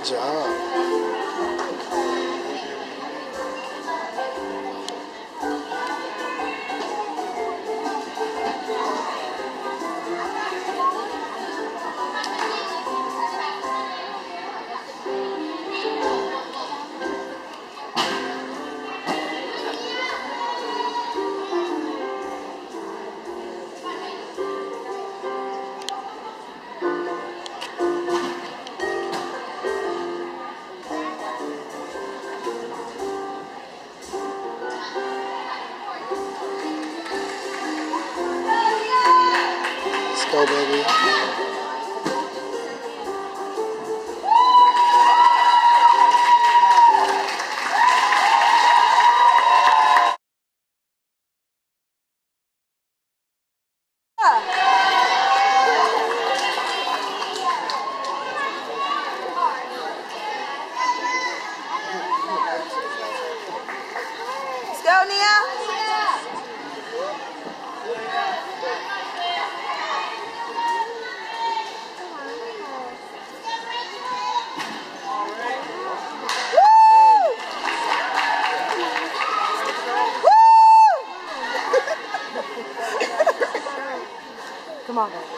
你 go, baby. Let's go, Nia. 话